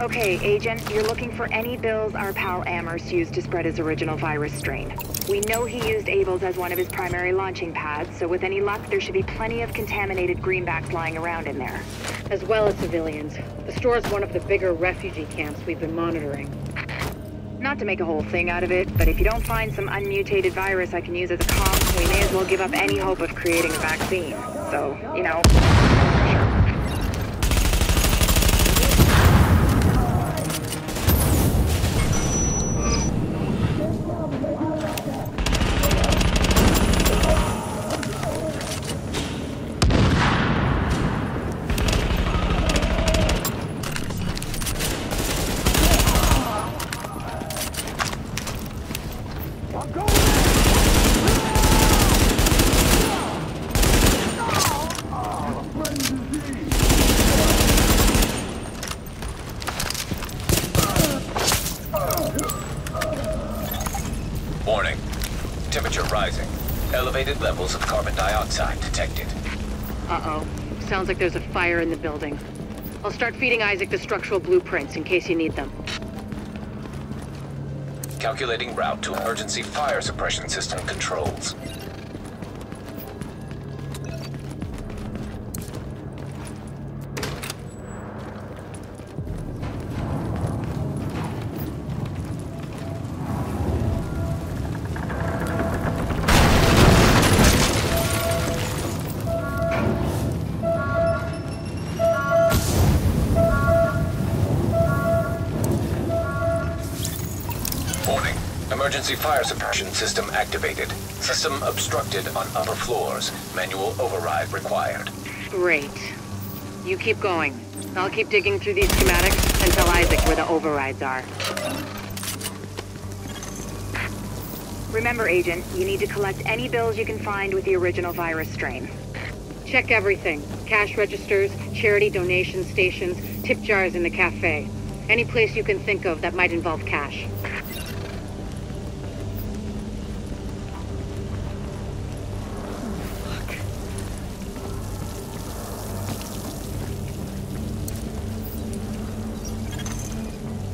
Okay, Agent, you're looking for any bills our pal Amherst used to spread his original virus strain. We know he used Abel's as one of his primary launching pads, so with any luck, there should be plenty of contaminated greenbacks lying around in there. As well as civilians. The store is one of the bigger refugee camps we've been monitoring. Not to make a whole thing out of it, but if you don't find some unmutated virus I can use as a comp, we may as well give up any hope of creating a vaccine. So, you know, Warning. Temperature rising. Elevated levels of carbon dioxide detected. Uh-oh. Sounds like there's a fire in the building. I'll start feeding ISAC the structural blueprints in case you need them. Calculating route to emergency fire suppression system controls. Warning. Emergency fire suppression system activated. System obstructed on upper floors. Manual override required. Great. You keep going. I'll keep digging through these schematics and tell ISAC where the overrides are. remember, Agent, you need to collect any bills you can find with the original virus strain. Check everything. Cash registers, charity donation stations, tip jars in the cafe. Any place you can think of that might involve cash.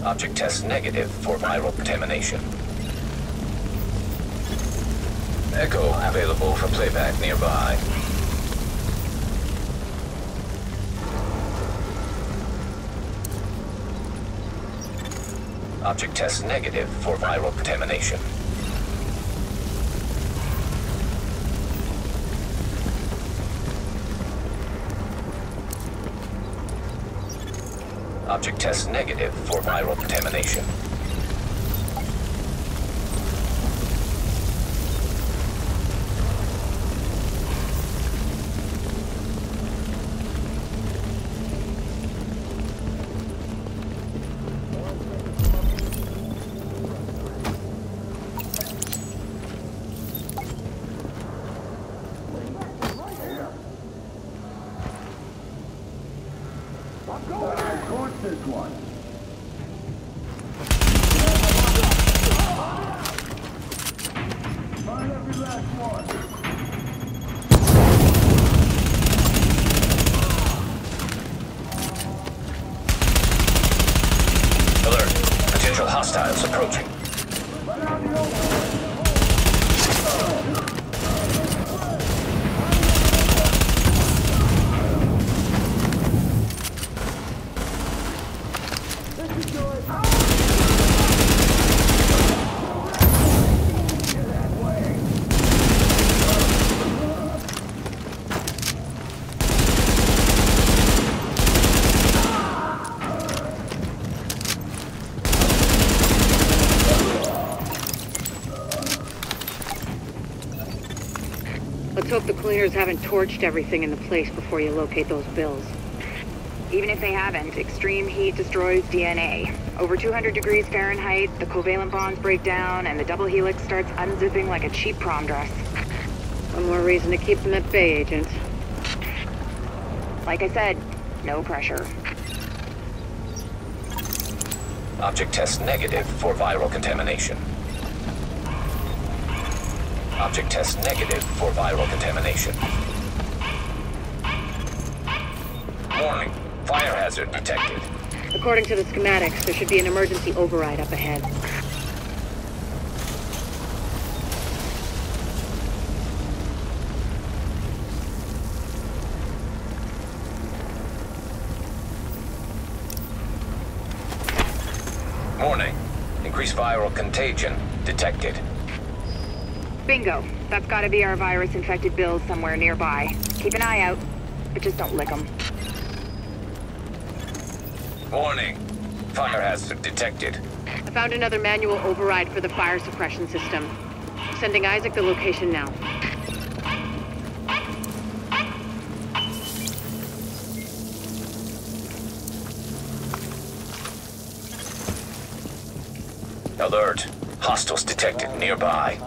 Object test negative for viral contamination. Echo available for playback nearby. Object test negative for viral contamination. Object test negative for viral contamination. Hostiles approaching. Let's hope the cleaners haven't torched everything in the place before you locate those bills. Even if they haven't, extreme heat destroys DNA. Over 200 degrees Fahrenheit, the covalent bonds break down, and the double helix starts unzipping like a cheap prom dress. One more reason to keep them at bay, Agent. Like I said, no pressure. Object test negative for viral contamination. Object test negative for viral contamination. Warning. Fire hazard detected. According to the schematics, there should be an emergency override up ahead. Warning. Increased viral contagion detected. Bingo. That's gotta be our virus-infected bills somewhere nearby. Keep an eye out, but just don't lick them. Warning. Fire hazard detected. I found another manual override for the fire suppression system. Sending ISAC the location now. Alert. Hostiles detected nearby.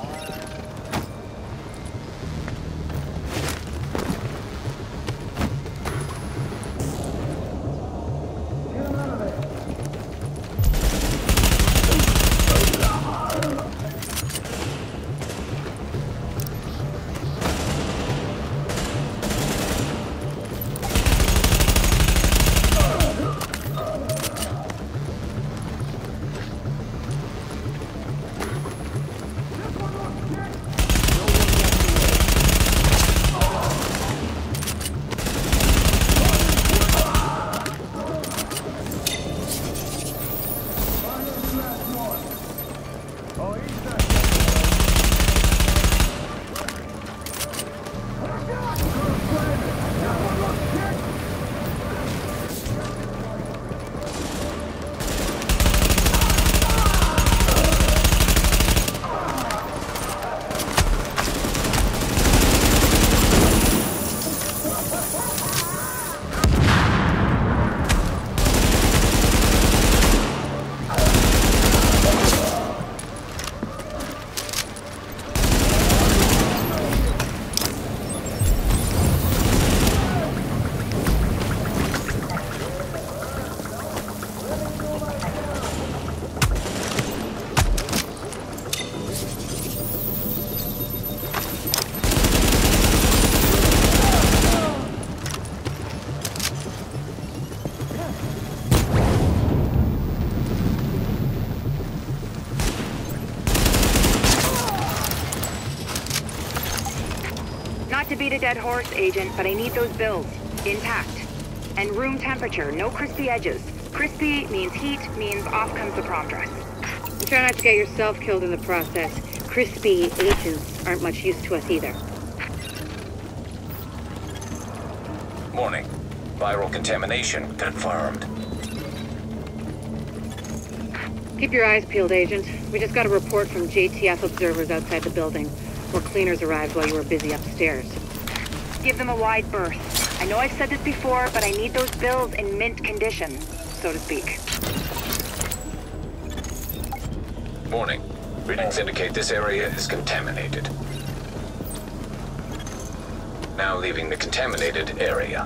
Dead horse, Agent, but I need those bills. Intact. And room temperature, no crispy edges. Crispy means heat, means off comes the prom dress. And try not to get yourself killed in the process. Crispy agents aren't much use to us either. Morning. Viral contamination confirmed. Keep your eyes peeled, Agent. We just got a report from JTF observers outside the building. More cleaners arrived while you were busy upstairs. Give them a wide berth. I know I've said this before, but I need those bills in mint condition, so to speak. Warning. Readings indicate this area is contaminated. Now leaving the contaminated area.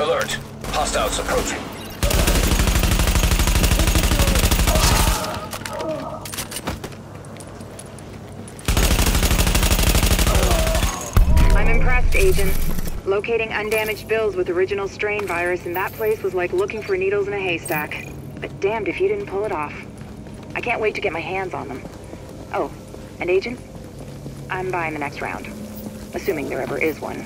Alert. Hostiles approaching. I'm impressed, Agent. Locating undamaged bills with original strain virus in that place was like looking for needles in a haystack. But damned if you didn't pull it off. I can't wait to get my hands on them. Oh, and Agent? I'm buying the next round. Assuming there ever is one.